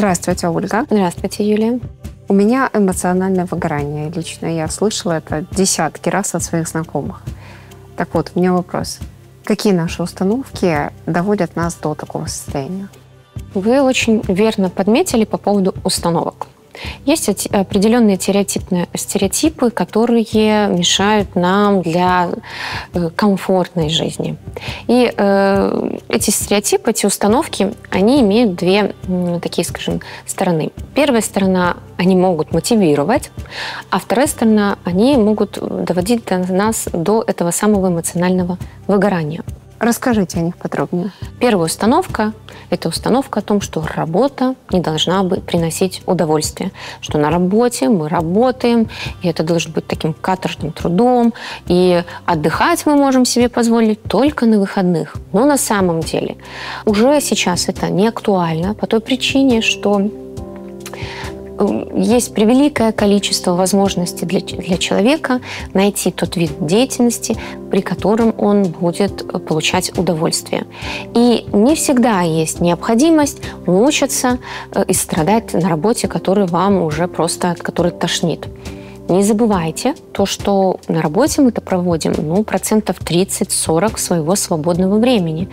Здравствуйте, Ольга. Здравствуйте, Юлия. У меня эмоциональное выгорание. Лично я слышала это десятки раз от своих знакомых. Так вот, у меня вопрос. Какие наши установки доводят нас до такого состояния? Вы очень верно подметили по поводу установок. Есть определенные стереотипные, стереотипы, которые мешают нам для э, комфортной жизни. И э, эти стереотипы, эти установки, они имеют две такие, скажем, стороны. Первая сторона, они могут мотивировать, а вторая сторона, они могут доводить нас до этого самого эмоционального выгорания. Расскажите о них подробнее. Первая установка – это установка о том, что работа не должна быть приносить удовольствие, что на работе мы работаем, и это должен быть таким каторжным трудом, и отдыхать мы можем себе позволить только на выходных. Но на самом деле уже сейчас это не актуально по той причине, что есть превеликое количество возможностей для, для человека найти тот вид деятельности, при котором он будет получать удовольствие. И не всегда есть необходимость мучиться э, и страдать на работе, которая вам уже просто, от которой тошнит. Не забывайте то, что на работе мы это проводим ну, процентов 30-40 своего свободного времени.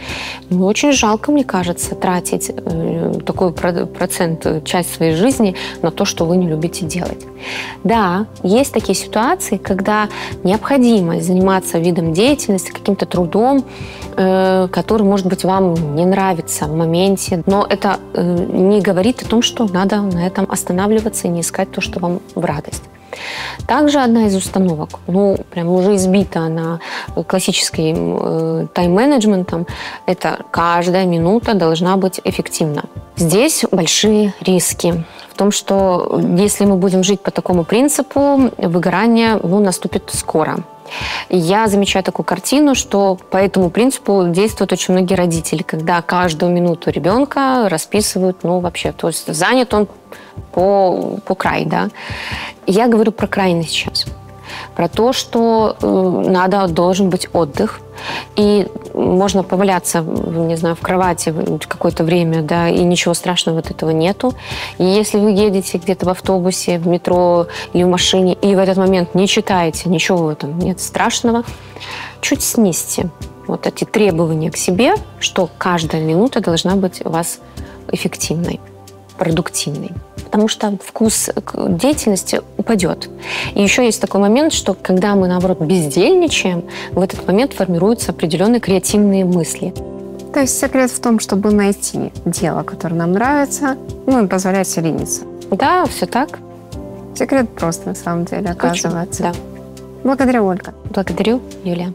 Ну, очень жалко, мне кажется, тратить э, такой процент, э, часть своей жизни на то, что вы не любите делать. Да, есть такие ситуации, когда необходимо заниматься видом деятельности, каким-то трудом, который, может быть, вам не нравится в моменте, но это э, не говорит о том, что надо на этом останавливаться и не искать то, что вам в радость. Также одна из установок, ну, прям уже избита она классическим э, тайм-менеджментом, это каждая минута должна быть эффективна. Здесь большие риски том, что если мы будем жить по такому принципу, выгорание ну, наступит скоро. Я замечаю такую картину, что по этому принципу действуют очень многие родители, когда каждую минуту ребенка расписывают, ну, вообще, то есть занят он по, по край, да. Я говорю про крайность сейчас. Про то, что э, надо, должен быть отдых. И можно поваляться, не знаю, в кровати какое-то время, да, и ничего страшного от этого нету. И если вы едете где-то в автобусе, в метро или в машине, и в этот момент не читаете, ничего в этом нет страшного, чуть снизьте вот эти требования к себе, что каждая минута должна быть у вас эффективной, продуктивной потому что вкус деятельности упадет. И еще есть такой момент, что когда мы, наоборот, бездельничаем, в этот момент формируются определенные креативные мысли. То есть секрет в том, чтобы найти дело, которое нам нравится, ну и позволять себе лениться. Да, все так. Секрет просто, на самом деле, оказывается. да. Благодарю, Ольга. Благодарю, Юлия.